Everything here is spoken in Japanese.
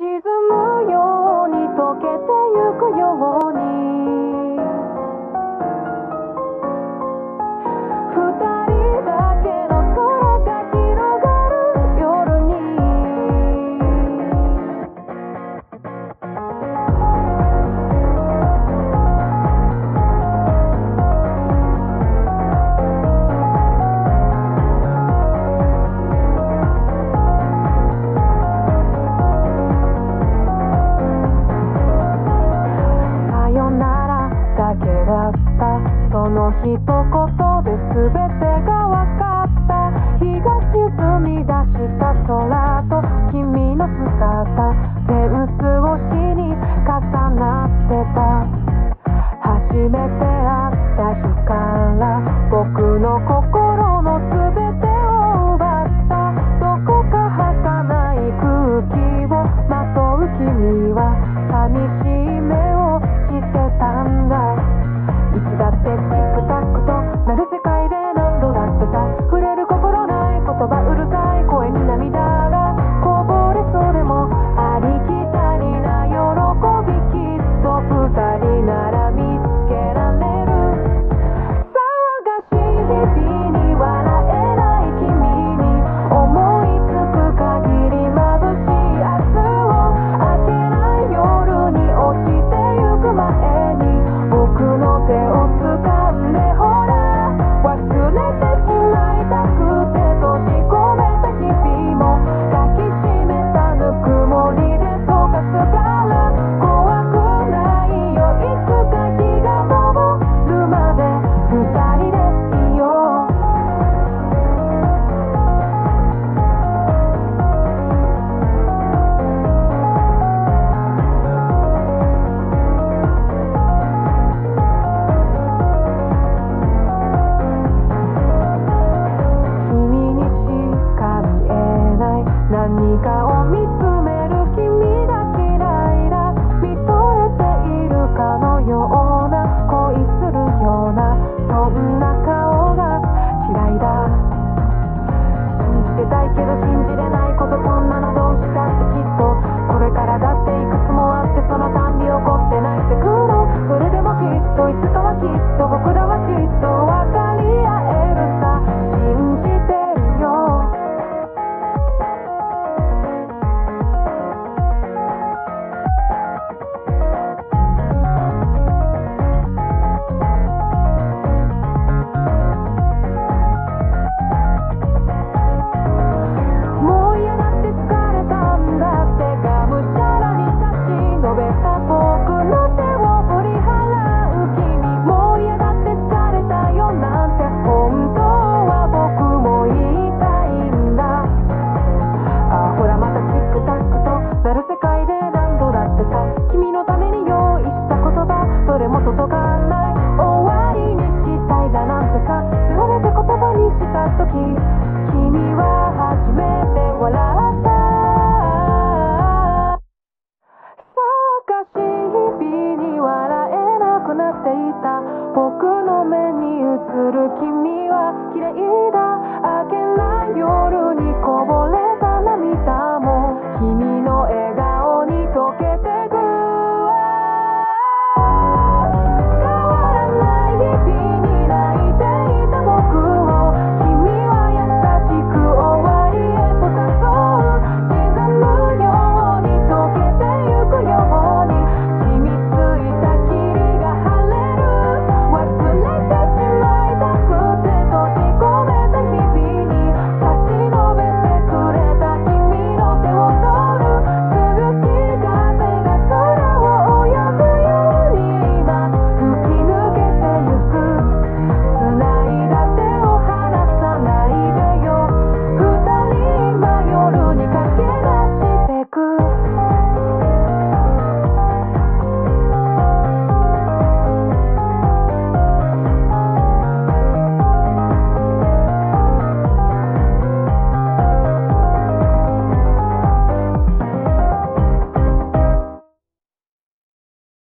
沈むように溶けてだけだった。その一言で全てが分かった。日が沈み出した空と君の姿。天過ごしに重なってた。初めて会った日から僕の心の全てを奪った。どこか儚い空気をまとう君は。let る君は嫌いだ。明けない夜にこぼれた涙も君の笑顔。